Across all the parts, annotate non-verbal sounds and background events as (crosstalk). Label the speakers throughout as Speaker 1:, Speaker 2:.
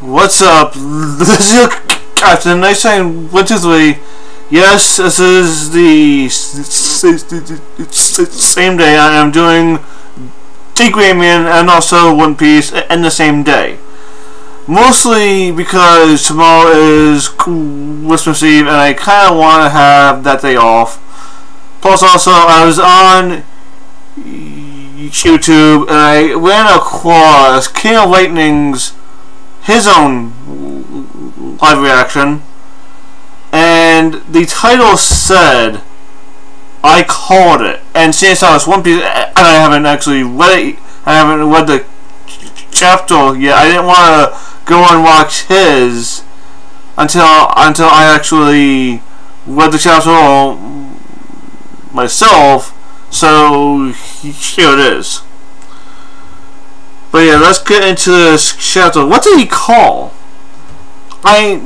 Speaker 1: What's up? (laughs) This is your Captain Ice Titan One Two Three. Yes, this is the same day I am doing T-Gramian and also One Piece in the same day. Mostly because tomorrow is Christmas Eve and I kind of want to have that day off. Plus also I was on YouTube and I ran across King of Lightning's his own live reaction. And the title said I called it. And since I was One Piece and I haven't actually read it I haven't read the chapter yet I didn't want to go and watch his until until I actually read the chapter myself. So here it is. But yeah, let's get into this chapter. What did he call? I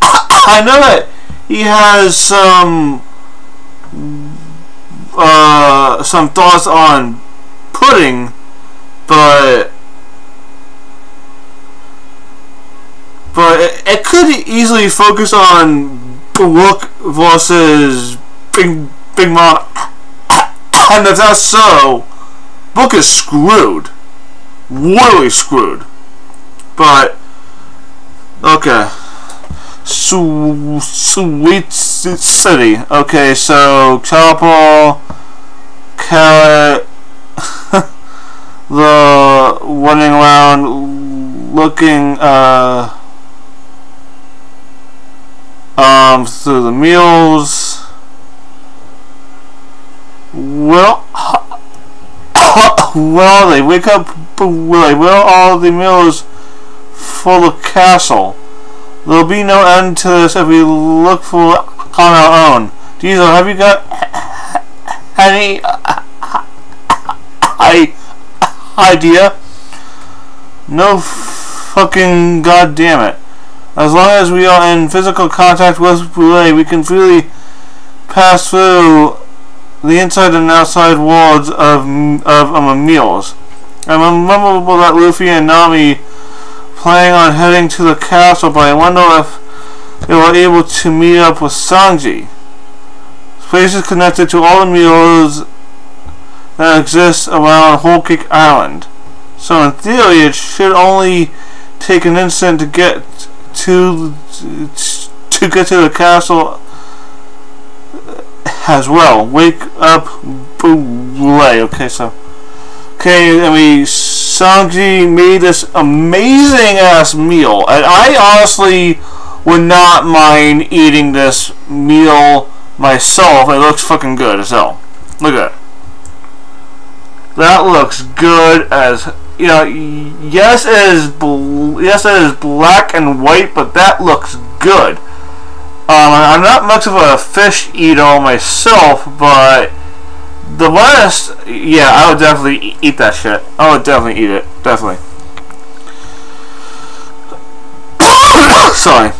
Speaker 1: I know that he has some uh, some thoughts on pudding, but but it, it could easily focus on look versus Big Big Mom and if that's so, Book is screwed. Really screwed. But, okay. Sweet City. Okay, so Chopper, Carrot, (laughs) the running around looking uh, um, through the meals. Well, well, they wake up. Will they will all the meals full of castle? There'll be no end to this if we look for on our own. Diesel, have you got any I idea? No fucking goddamn it. As long as we are in physical contact with Brulee, we can freely pass through the inside and outside worlds of of um, meals. I'm remember that Luffy and Nami planning on heading to the castle, but I wonder if they were able to meet up with Sanji. This place is connected to all the meals that exist around Whole Cake Island. So in theory, it should only take an instant to get to to get to the castle as well. Wake up, Brulee. Okay, so. Okay, I mean, Sanji made this amazing ass meal. And I honestly would not mind eating this meal myself. It looks fucking good as hell. Look at it. That looks good as you know. Yes, it is. Yes, it is black and white, but that looks good. Um, I'm not much of a fish eater myself, but the rest, yeah, I would definitely eat that shit. I would definitely eat it. Definitely. (coughs) Sorry.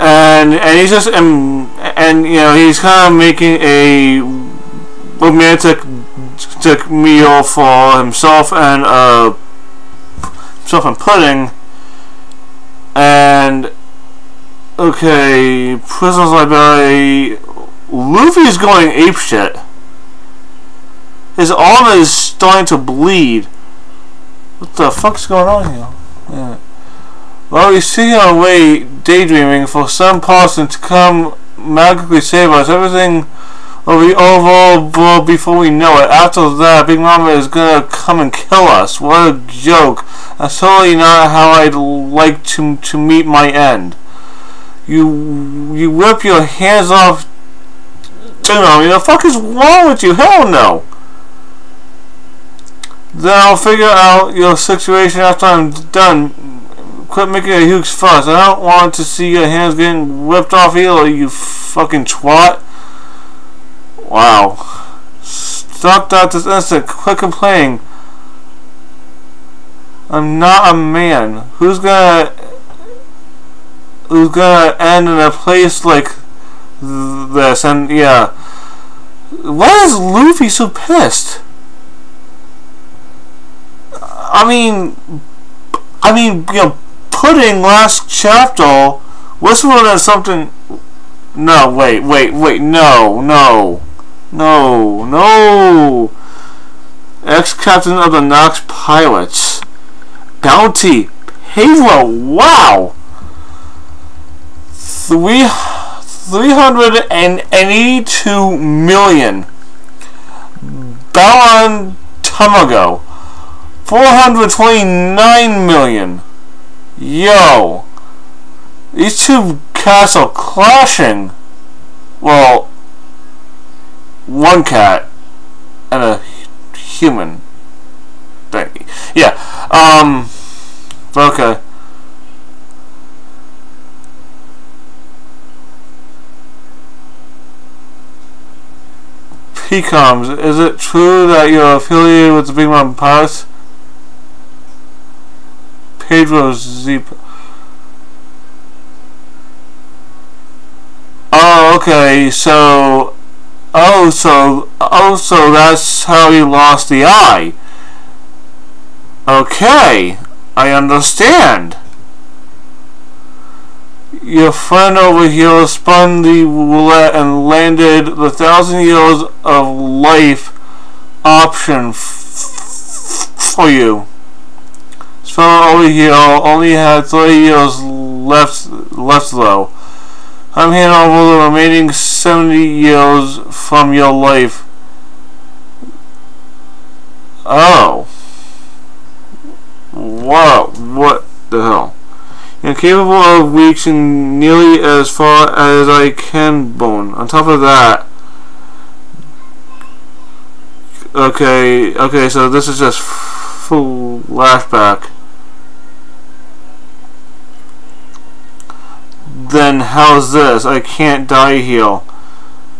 Speaker 1: And and he's just and, and you know he's kind of making a romantic meal for himself and uh himself and pudding and Okay, Prisoners Library. Luffy's going apeshit. His arm is starting to bleed. What the fuck's going on here? Yeah. Well, he's sitting away daydreaming for some person to come magically save us. Everything will be over before we know it. After that, Big Mama is gonna come and kill us. What a joke. That's totally not how I'd like to, to meet my end you you whip your hands off me. The fuck is wrong with you? Hell no. Then I'll figure out your situation after I'm done. Quit making a huge fuss. I don't want to see your hands getting ripped off either, you fucking twat. Wow. Stop that this instant. Quit complaining. I'm not a man. Who's gonna who's gonna end in a place like this, and yeah. Why is Luffy so pissed? I mean, I mean, you know, Pudding last chapter whispered at something. No, wait, wait, wait, no, no, no, no. Ex-captain of the Nox Pirates. Bounty. Pedro, wow. Three, 382 million. Baron Tamago. 429 million. Yo. These two cats are clashing. Well, one cat and a human thing. Yeah. Um. Okay. Pekoms, is it true that you're affiliated with the Big Mom Palace? Pedro Zip. Oh, okay, so... Oh, so... Oh, so that's how you lost the eye. Okay, I understand. Your friend over here spun the roulette and landed the thousand years of life option for you. This fellow over here only had 30 years left, left though. I'm handing over the remaining 70 years from your life. Oh. Wow, what? Incapable of reaching nearly as far as I can bone. On top of that, okay, okay, so this is just full flashback. Then how's this? I can't die here.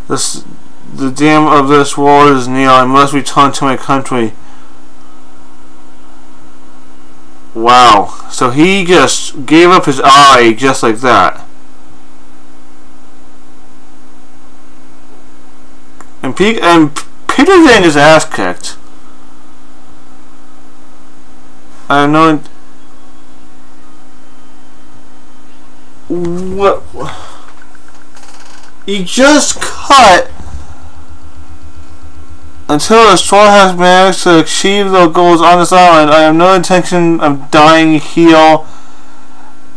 Speaker 1: This, the dam of this world is near. I must return to my country. Wow. So he just gave up his eye just like that. And, P and Peter getting his ass kicked. I know. What? He just cut until the Straw has managed to achieve their goals on this island, I have no intention of dying here.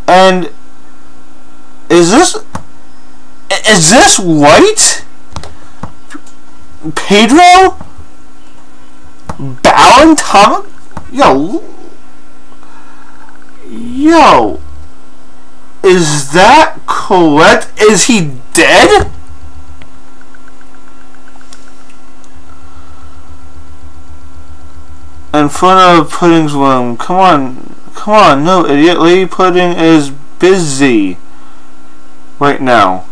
Speaker 1: And is this is this white? Pedro? Ballantyne? Yo. Yo. Is that correct? Is he dead? In front of Pudding's room. Come on. Come on. No, idiot. Lady Pudding is busy right now.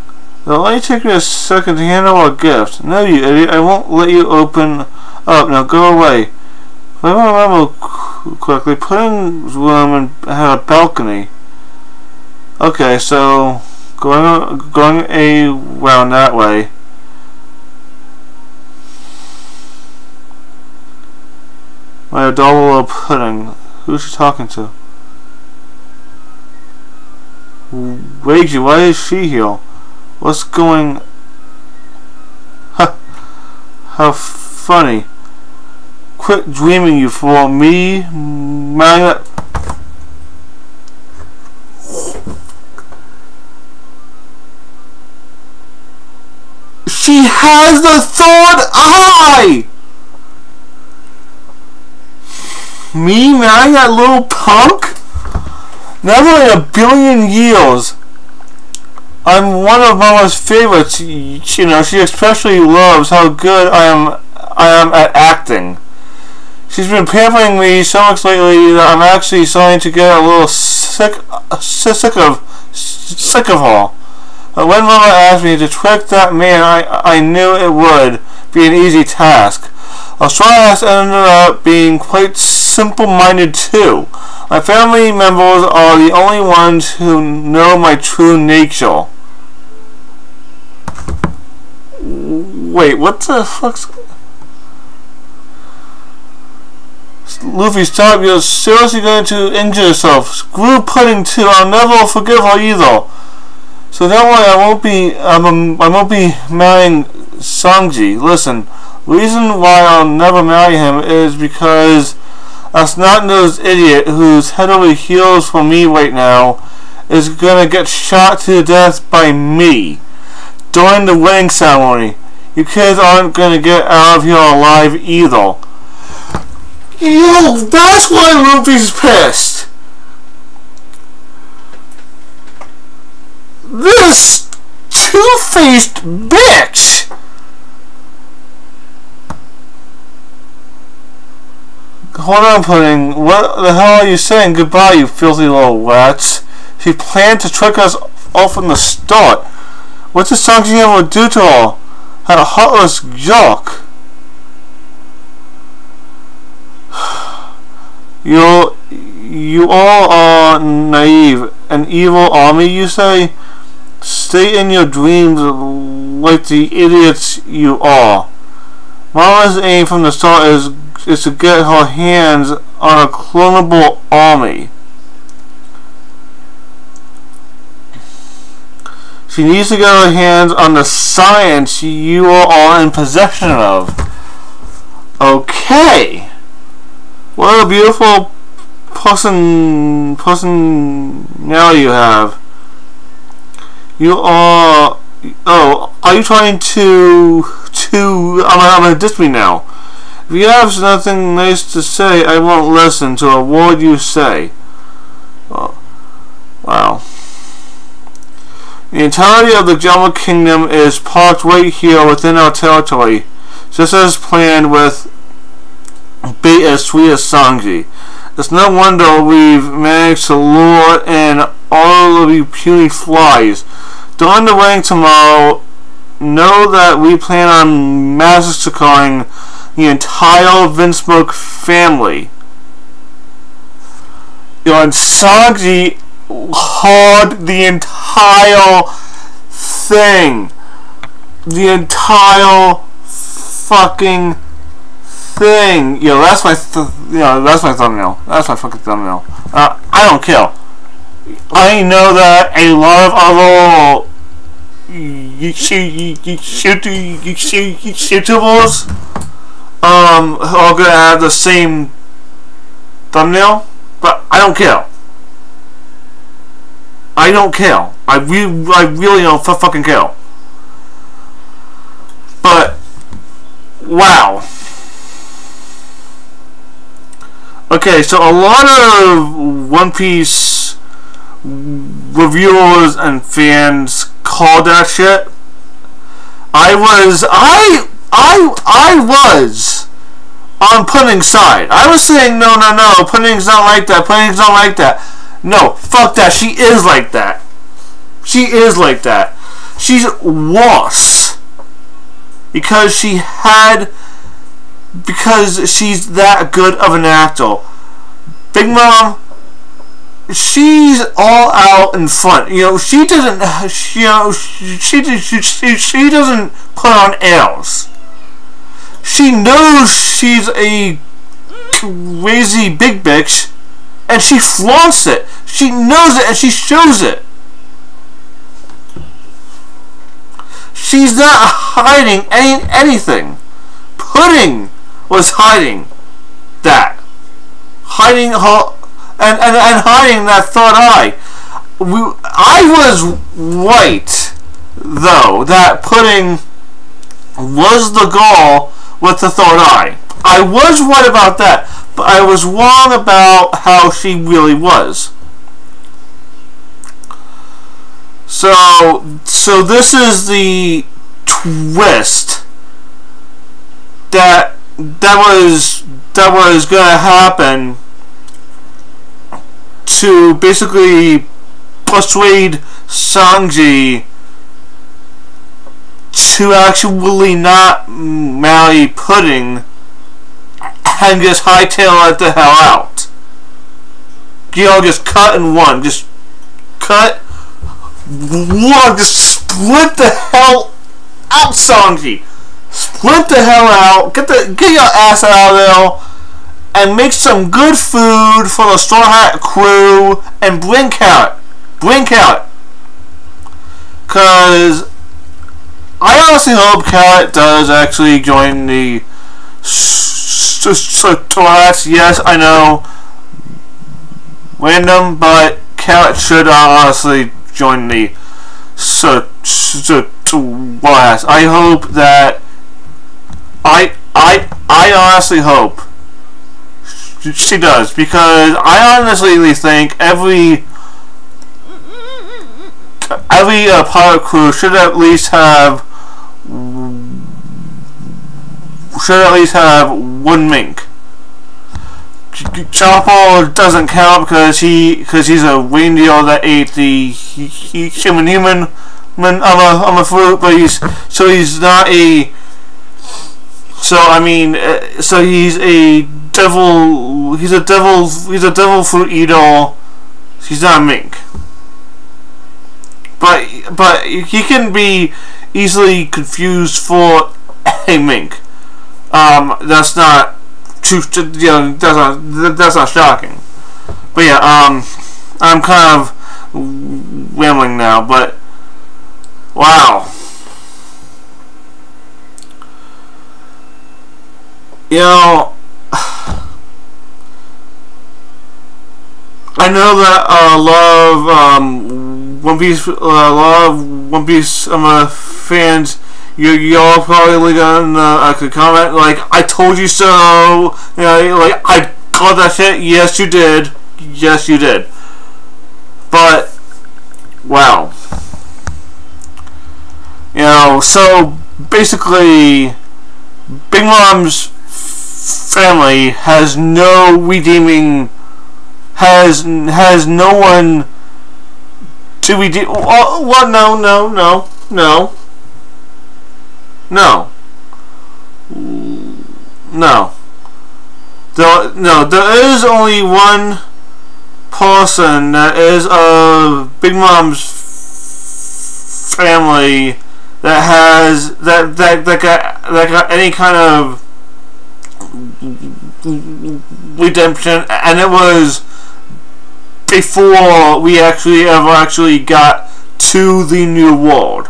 Speaker 1: It'll only take me a second to handle a gift. No, you idiot. I won't let you open up. Now go away. If I remember correctly, Pudding's room had a balcony. Okay, so going going around that way. My adorable pudding. Who's she talking to? Reiju, why is she here? What's going... (laughs) How funny. Quit dreaming, you fool. Me, my... She has the third eye! Me marrying that little punk? Never in a billion years. I'm one of Mama's favorites. You know, she especially loves how good I am. I am at acting. She's been pampering me so much lately that I'm actually starting to get a little sick, sick of, sick of her. But when Mama asked me to trick that man, I I knew it would be an easy task. Australis ended up being quite simple-minded too. My family members are the only ones who know my true nature. Wait, what the fuck's... Luffy, stop. You're seriously going to injure yourself. Screw Pudding too. I'll never forgive her either. So that way I won't be um, I won't be marrying Sanji. Listen, reason why I'll never marry him is because a snot-nosed idiot who's head over heels for me right now is gonna get shot to death by me during the wedding ceremony. You kids aren't gonna get out of here alive either. Yo, that's why Luffy's pissed. This two-faced bitch! Hold on, Pudding. What the hell are you saying? Goodbye, you filthy little rats. She planned to trick us off from the start. What did Sanji ever do to all? Had a heartless joke. (sighs) You, you all are naive. An evil army, you say? Stay in your dreams like the idiots you are. Mama's aim from the start is, is to get her hands on a clonable army. She needs to get her hands on the science you are all in possession of. Okay. What a beautiful person person now you have. You are oh, are you trying to to I'm I'm gonna diss me now. If you have nothing nice to say, I won't listen to a word you say. Oh, wow. The entirety of the Germa Kingdom is parked right here within our territory, just as planned with bait as sweet as Sanji. It's no wonder we've managed to lure in all of you puny flies. During the wedding tomorrow, know that we plan on massacring the entire Vinsmoke family. You and Sanji hard the entire thing. The entire fucking thing. Yo, that's my, th you know, that's my thumbnail. That's my fucking thumbnail. Uh, I don't care. I know that a lot of other YouTubers um are gonna have the same thumbnail, but I don't care. I don't care. I really, I really don't fucking care. But wow. Okay, so a lot of One Piece reviewers and fans called that shit. I was, I, I, I was on Pudding's side. I was saying, no, no, no, Pudding's not like that, Pudding's not like that. No, fuck that, she is like that. She is like that. She's was Because she had because she's that good of an actor. Big Mom, she's all out in front. You know, she doesn't. You know, she she, she she doesn't put on airs. She knows she's a crazy big bitch, and she flaunts it. She knows it, and she shows it. She's not hiding any anything. Pudding was hiding that. Hiding her, and, and, and hiding that third eye. We, I was right, though, that Pudding was the goal with the third eye. I was right about that, but I was wrong about how she really was. So, so this is the twist that that was that was gonna happen to basically persuade Sanji to actually not marry Pudding and just hightail it the hell out. You know, just cut in one. Just cut one. Just split the hell out, Sanji. Split the hell out. Get the get your ass out of there and make some good food for the Straw Hat crew and blink out. Blink out. Because I honestly hope Carrot does actually join the Hats. Yes, I know. Random, but Carrot should honestly join the Hats. I hope that I I I honestly hope she does because I honestly think every every uh, pilot crew should at least have should at least have one mink. Chopper doesn't count because he because he's a reindeer that ate the he, he, human human. I'm a I'm a fruit, but he's so he's not a so I mean, uh, so he's a devil. He's a devil. He's a devil fruit eater. He's not a mink. But but he can be easily confused for (coughs) a mink. Um, that's not too. You know, that's not that's not shocking. But yeah, um, I'm kind of rambling now. But wow. You know, (sighs) I know that a lot of um, One Piece, uh, a lot of One Piece um, uh, fans, you y'all probably gonna uh, could comment like, "I told you so." You know, like I called that shit. Yes, you did. Yes, you did. But wow, you know. So basically, Big Mom's family has no redeeming has has no one to redeem oh, what no no no no. No. No. There, no there is only one person that is of Big Mom's family that has that that that got that got any kind of redemption, and it was before we actually ever actually got to the new world.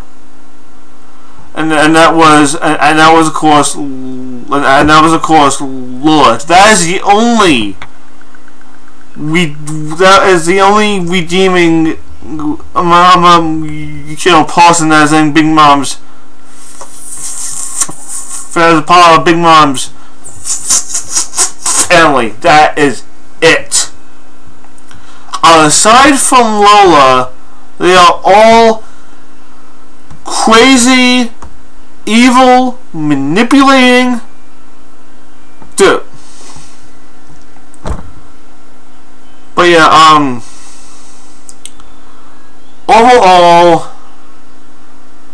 Speaker 1: And, and that was and, that was of course and that was of course Lola. That is the only we that is the only redeeming um you know person that is in Big Mom's as a part of Big Mom's family. That is it. Aside from Lola, they are all crazy, evil, manipulating. Dude. But yeah, um. Overall,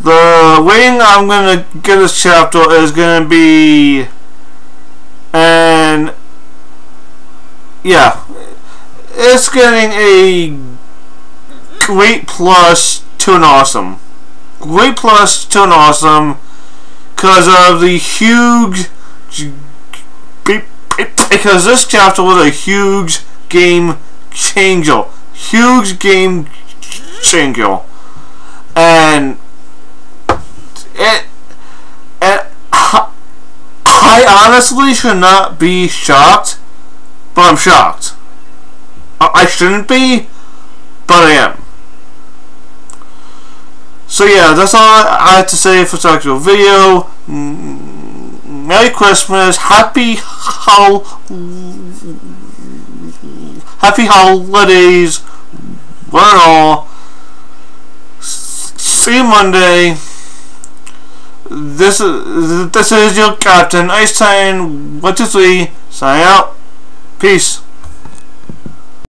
Speaker 1: the rating I'm gonna give this chapter is gonna be and yeah, it's getting a great plus to an awesome. Great plus to an awesome because of the huge because this chapter was a huge game changer. Huge game changer. And it and (laughs) I honestly should not be shocked, but I'm shocked. I shouldn't be, but I am. So yeah, that's all I have to say for actual video. Merry Christmas, Happy Hol Happy Holidays, one and all. See you Monday. This is this is your captain, Ice Titan. One two three. Sign out. Peace.